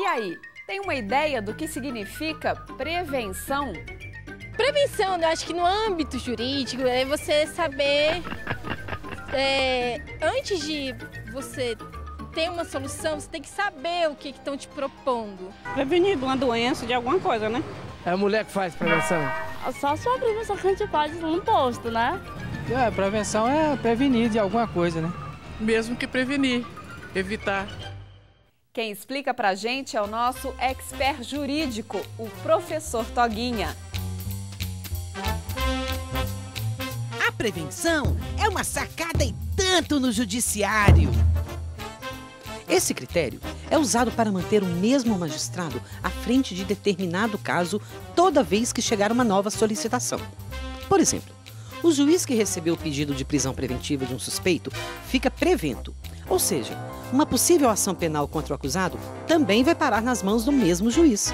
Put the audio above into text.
E aí, tem uma ideia do que significa prevenção? Prevenção, eu acho que no âmbito jurídico é você saber, é, antes de você ter uma solução, você tem que saber o que estão te propondo. Prevenir de uma doença, de alguma coisa, né? É a mulher que faz prevenção. Só sobre a prevenção que a gente faz no posto, né? É, prevenção é prevenir de alguma coisa, né? Mesmo que prevenir, evitar. Quem explica pra gente é o nosso expert jurídico, o professor Toguinha. A prevenção é uma sacada e tanto no judiciário. Esse critério é usado para manter o mesmo magistrado à frente de determinado caso toda vez que chegar uma nova solicitação. Por exemplo, o juiz que recebeu o pedido de prisão preventiva de um suspeito fica prevento, ou seja, uma possível ação penal contra o acusado também vai parar nas mãos do mesmo juiz.